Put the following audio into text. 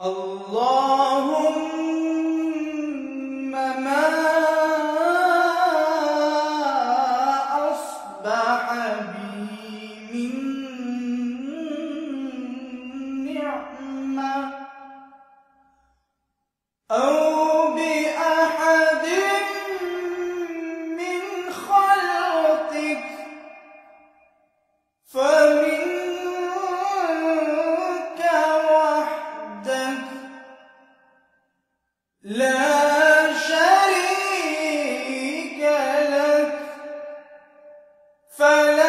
اللهم ما أصبح بي من نعمة. لا شريك لك. فلا